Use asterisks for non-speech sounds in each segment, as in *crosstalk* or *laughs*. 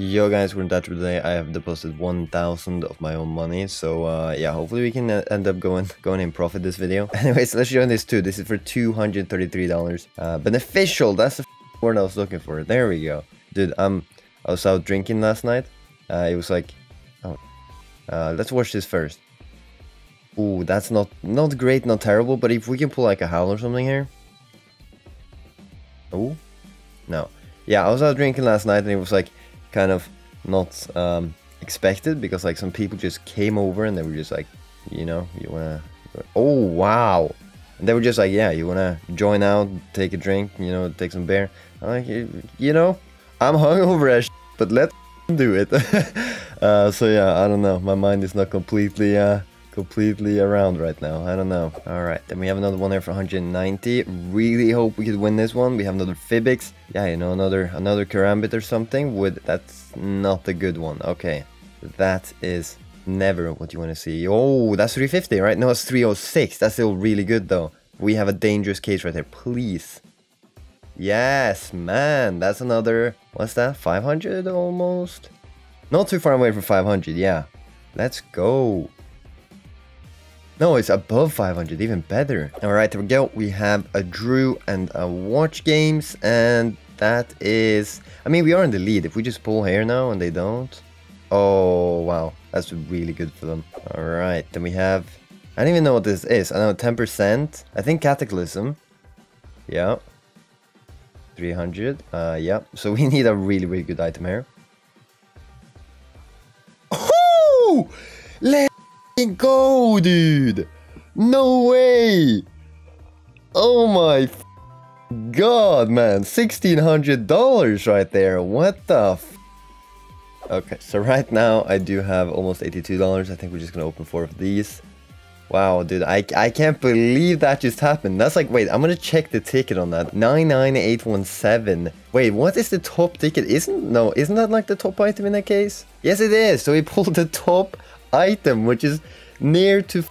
Yo guys, we're in Dutch today. I have deposited 1000 of my own money. So uh, yeah, hopefully we can uh, end up going *laughs* going in profit this video. *laughs* Anyways, let's join this too. This is for $233. Uh, beneficial, that's the word I was looking for. There we go. Dude, um, I was out drinking last night. Uh, it was like, oh, uh, let's watch this first. Ooh, that's not, not great, not terrible, but if we can pull like a howl or something here. Oh, no. Yeah, I was out drinking last night and it was like, kind of not um, expected because like some people just came over and they were just like, you know, you wanna, oh wow, and they were just like, yeah, you wanna join out, take a drink, you know, take some beer. I'm like, you know, I'm hungover as, but let's do it. *laughs* uh, so yeah, I don't know, my mind is not completely uh, completely around right now. I don't know. All right, then we have another one there for 190. Really hope we could win this one. We have another Fibix. Yeah, you know, another another Karambit or something. With that's not a good one. Okay, that is never what you want to see. Oh, that's 350, right? No, it's 306. That's still really good though. We have a dangerous case right there. Please. Yes, man. That's another. What's that? 500 almost. Not too far away from 500. Yeah. Let's go. No, it's above 500, even better. All right, there we go. We have a Drew and a Watch Games, and that is... I mean, we are in the lead. If we just pull here now and they don't... Oh, wow. That's really good for them. All right, then we have... I don't even know what this is. I know 10%. I think Cataclysm. Yeah. 300. Uh, yeah. So we *laughs* need a really, really good item here. Go, dude! No way! Oh my god, man. $1,600 right there. What the Okay, so right now I do have almost $82. I think we're just gonna open four of these. Wow, dude, I, I can't believe that just happened. That's like, wait, I'm gonna check the ticket on that. 99817. Wait, what is the top ticket? Isn't, no, isn't that like the top item in that case? Yes, it is. So we pulled the top item, which is near to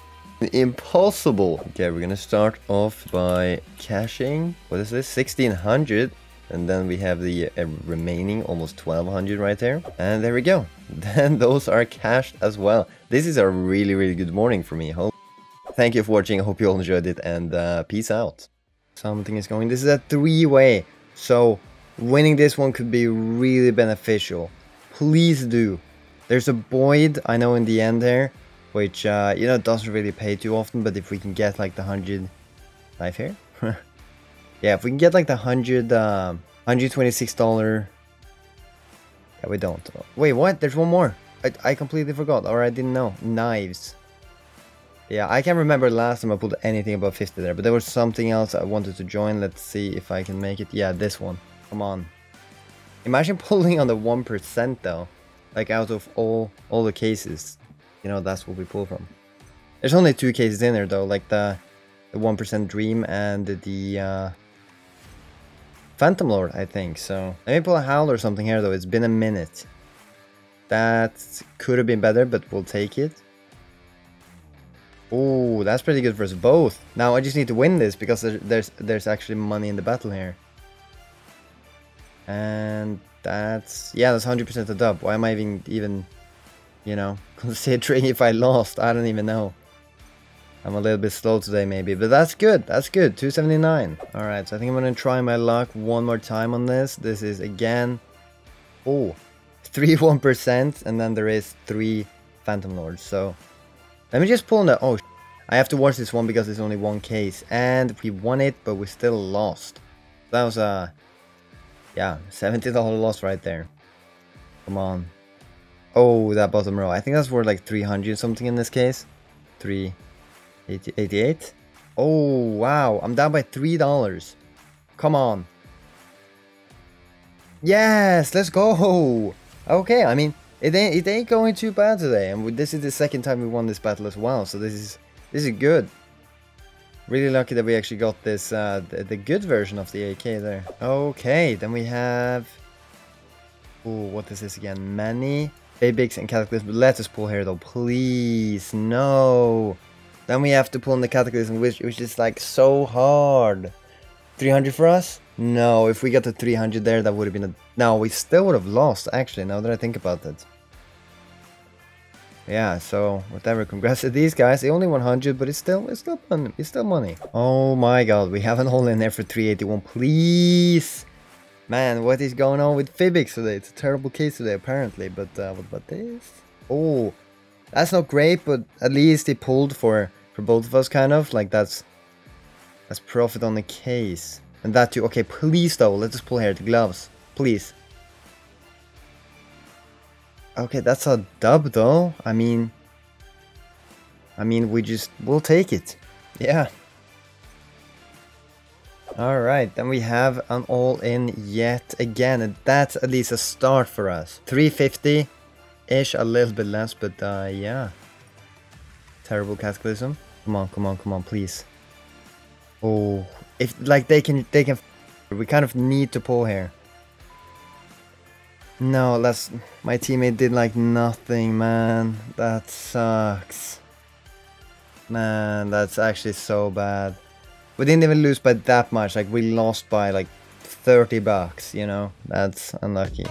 impossible. Okay, we're gonna start off by cashing. What is this? 1600. And then we have the uh, remaining almost 1200 right there. And there we go. *laughs* Then those are cashed as well. This is a really, really good morning for me. Hope. Thank you for watching. I hope you all enjoyed it and uh, peace out. Something is going. This is a three-way. So winning this one could be really beneficial. Please do. There's a Boyd, I know in the end there, which, uh, you know, doesn't really pay too often, but if we can get like the 100 life here. *laughs* yeah, if we can get like the 100, uh, $126. Yeah, we don't. Wait, what? There's one more. I, I completely forgot, or I didn't know. Knives. Yeah, I can't remember last time I pulled anything above 50 there, but there was something else I wanted to join. Let's see if I can make it. Yeah, this one. Come on. Imagine *laughs* pulling on the 1% though. Like out of all all the cases. You know, that's what we pull from. There's only two cases in there though, like the the 1% Dream and the uh, Phantom Lord, I think. So let me pull a Howl or something here though. It's been a minute. That could have been better, but we'll take it. Oh, that's pretty good for us both. Now I just need to win this because there's there's actually money in the battle here. And that's yeah, that's 100% a dub. Why am I even even you know *laughs* considering if I lost? I don't even know. I'm a little bit slow today maybe, but that's good. That's good. 279. All right, so I think I'm gonna try my luck one more time on this. This is again, oh, *laughs* percent, and then there is three Phantom Lords. So let me just pull on the. Oh, I have to watch this one because it's only one case, and we won it, but we still lost. That was a, yeah, $70 loss right there. Come on. Oh, that bottom row. I think that's worth like 300 something in this case. 388. Oh, wow. I'm down by $3. Come on. Yes, let's go. Okay, I mean, it ain't, it ain't going too bad today. And this is the second time we won this battle as well. So this is this is good. Really lucky that we actually got this, uh, the, the, good version of the AK there. Okay, then we have... Oh, what is this again? Many Babix and Cataclysm. Let us pull here though, please. No. Then we have to pull in the Cataclysm, which, which is like so hard. 300 for us? No, if we got to 300 there, that would have been a... No, we still would have lost, actually, now that I think about it. Yeah, so whatever. Congrats to these guys. They only 100, but it's still it's still money. It's still money. Oh my god, we have an all in there for 381. Please, man, what is going on with Fibix today? It's a terrible case today, apparently. But uh, what about this? Oh, that's not great, but at least he pulled for for both of us, kind of like that's that's profit on the case. And that too. Okay, please though, let us just pull here the gloves, please. Okay, that's a dub though. I mean, I mean, we just, we'll take it. Yeah. Alright, then we have an all-in yet again, that's at least a start for us. 350-ish, a little bit less, but uh, yeah. Terrible cataclysm. Come on, come on, come on, please. Oh, if, like, they can, they can, we kind of need to pull here. No, that's... My teammate did like nothing, man. That sucks. Man, that's actually so bad. We didn't even lose by that much, like we lost by like 30 bucks, you know? That's unlucky.